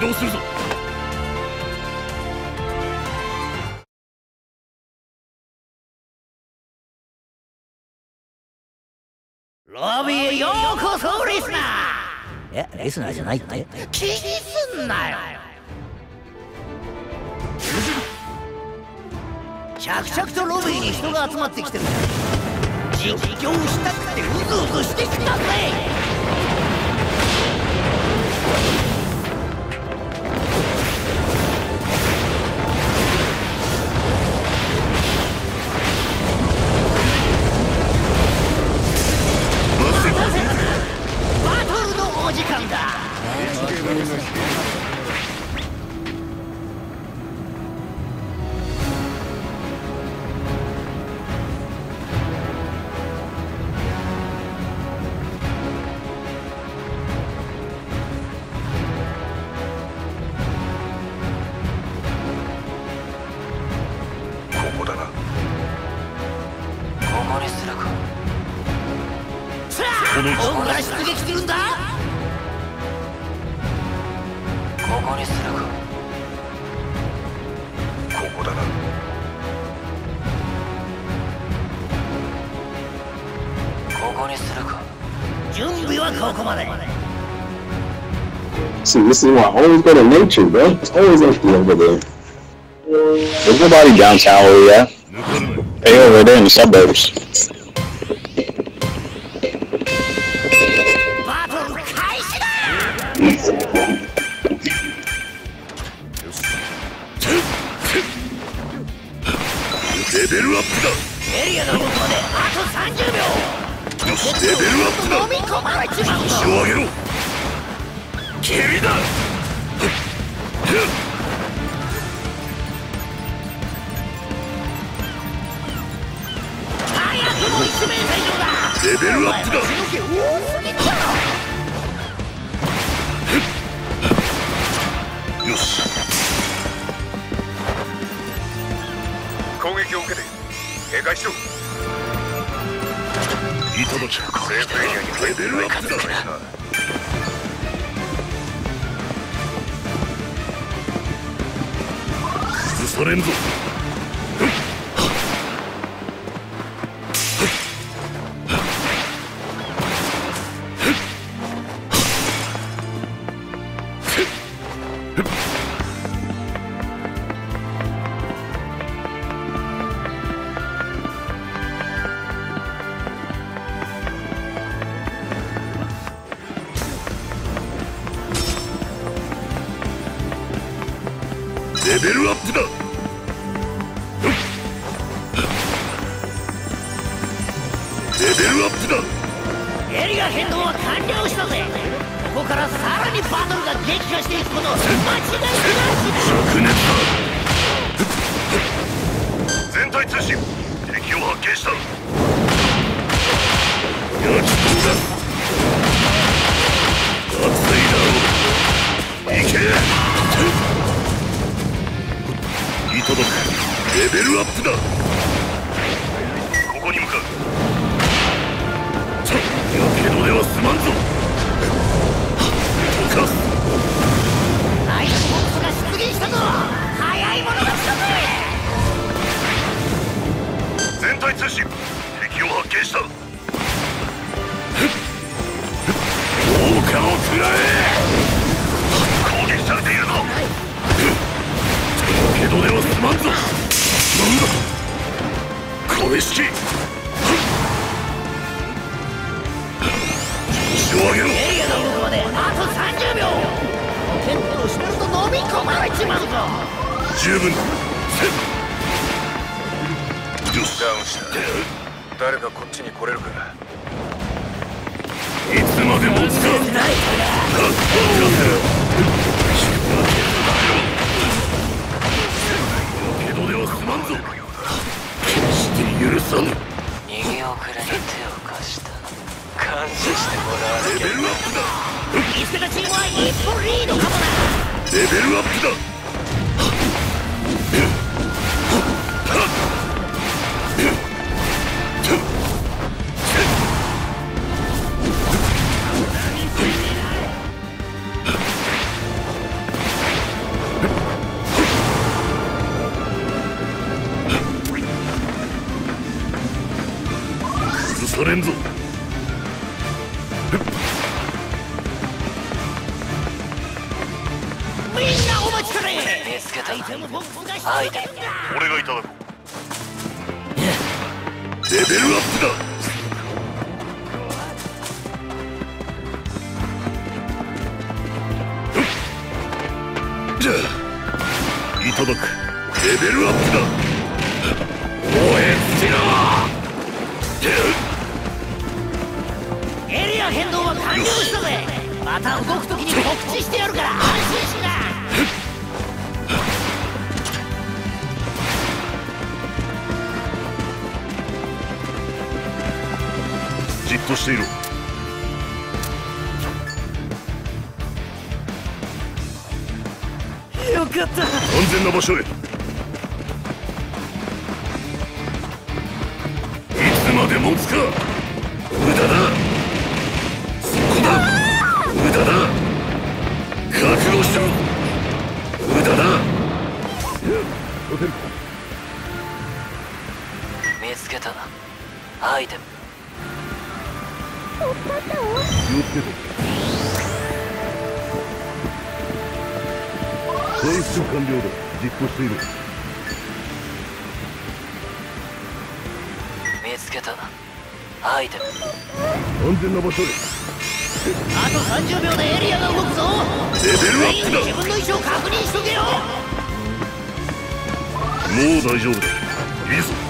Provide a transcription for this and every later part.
移動するぞ。ロビーへようこそリスナー。えリスナーじゃないって？気にすんなよ。着々とロビーに人が集まってきてる。実況したくてうずうずしてきたぜだここにするか準備はここまで See, this is why I always go to nature, bro. It's always empty over there. There's nobody downtown where we at. They over there in the suburbs. バトル開始だレベルアップエリアの向こうまであと30秒だよしレベルアップだ。腰を上げろ。君だ早くも1名退場だ。レベルアップだ。よし。攻撃を受けて警戒しろ。いただきセーフエリアに入レベルアップだ崩されんぞレバトルが激化していくこと間違いなしだ灼熱だ。全体通信敵を発見した。焼き込んだ。熱いだろ。う行け。いただく。レベルアップだ。ここに向かうを上げろ。エリアの向こうまであと30秒ポケットを閉めると飲み込まれちまうぞ十分。だよし。ダウンした誰かこっちに来れるかいつまでもつかやけどでは済まんぞ決して許さぬ逃げ遅れに手を感謝してもらわなきゃレベルアップだ見つけたチームは一歩リードかもなレベルアップだされんぞけたアイテム俺がいただくレベルアップだいただくレベルアップだ応援しろエリア変動は完了したぜ。また動くときに告知してやるから安心しな。としていろよかった。安全な場所へ。いつまで持つか。無駄だ。そこだ。無駄だ。覚悟しろ。無駄だ。見つけた。アイテム気をつけて演出完了だ実行している見つけた。アイテム安全な場所へあと30秒でエリアが動くぞレベルアップだ自分の位置を確認しとけよもう大丈夫だいいぞ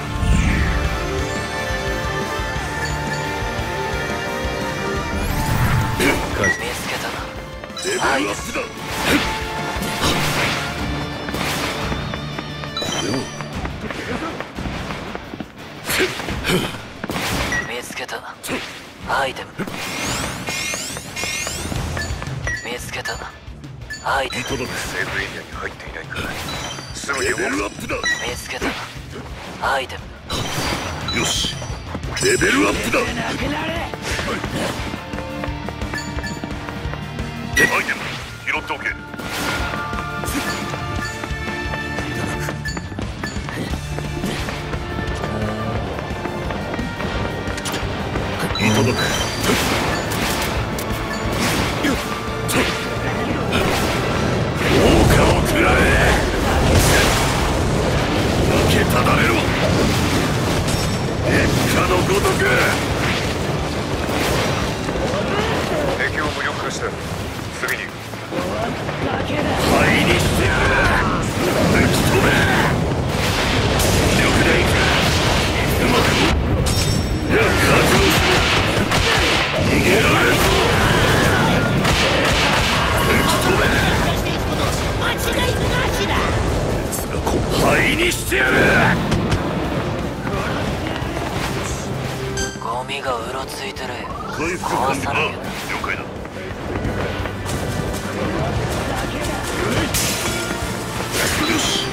レベルアップだ見つけた。アイテム。見つけた。アイテム。いただくセーフエリアに入っていないかすぐにレ動くベルアップだ。見つけた。アイテム。よし。レベルアップだアイテム拾っておけ。ゴミがうろついてる。回復壊完了了解だ。よし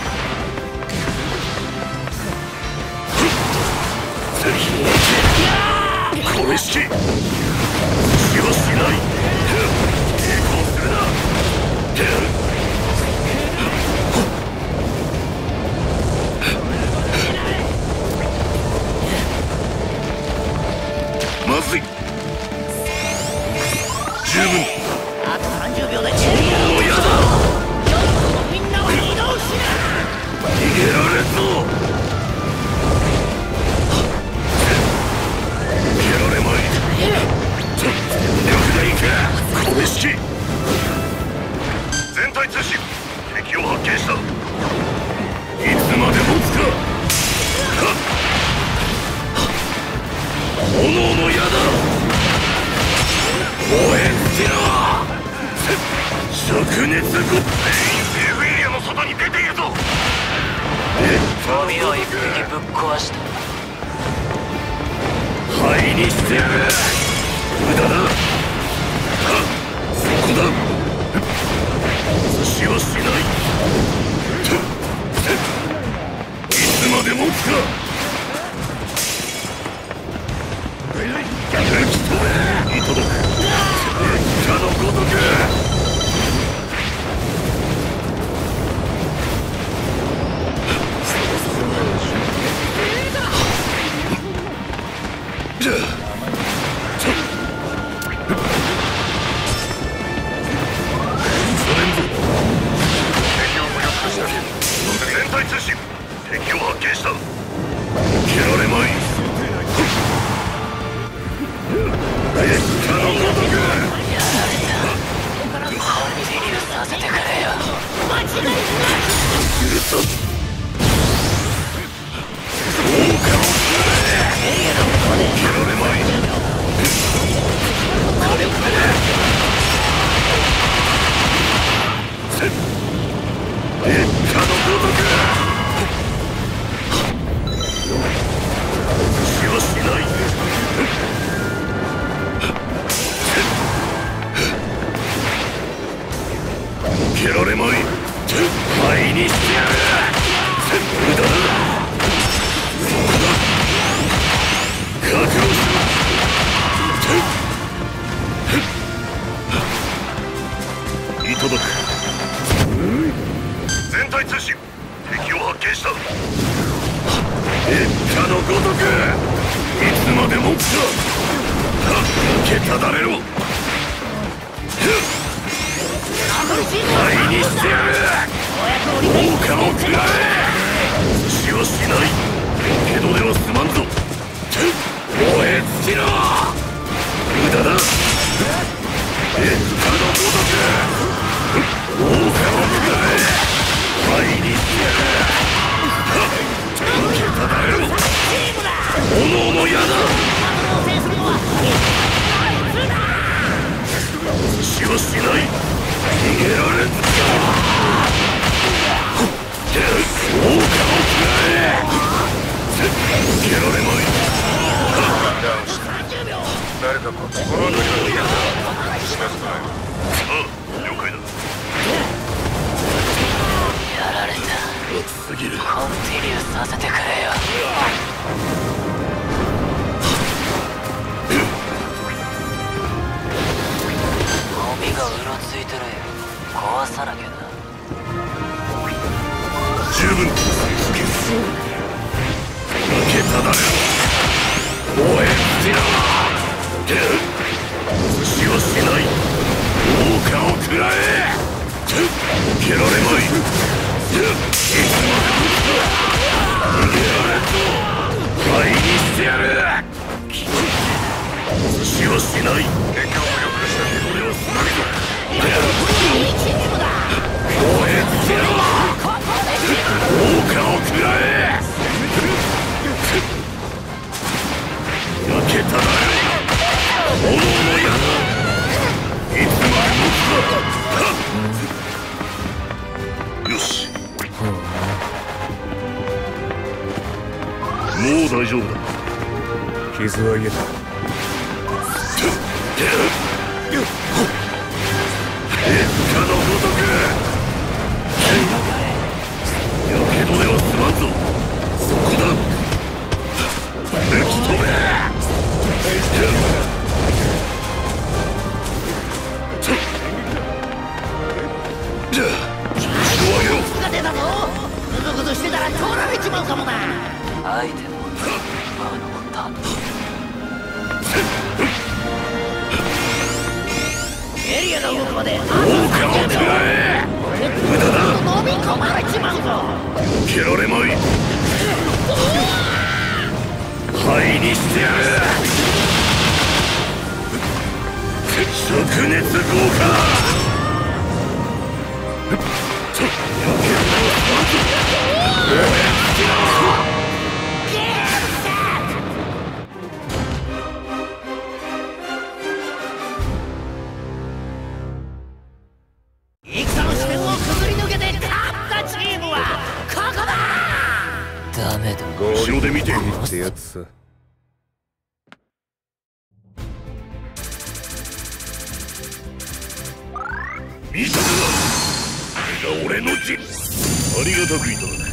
これしき死はしない抵抗するな灼熱ご全員セーフエリアの外に出ているぞ。ゴミを一匹ぶっ壊した。灰にしてやる。無駄だ。はっそこだ。死はしない燃え尽きろ無駄だ劣化のごとく王家も食らえ灰にしてやるけただ。れろ炎の矢だ死はしない逃げられんぞ王家を食らえ蹴られまい誰かここの乗り物や近づかない。ああ了解だやられたすぎるコンティニューさせてくれよゴミがうろついてるよ壊さなきゃな十分負けただれ燃え死はしない王家を食らえ蹴られまいいつまでも逃げられんぞ灰にしてやる死はしない敵を力したこれはすまんぞ燃え尽きろ человека. 後ろで見ているってやつ。さ見たかこれが俺の陣ありがたくいただ。く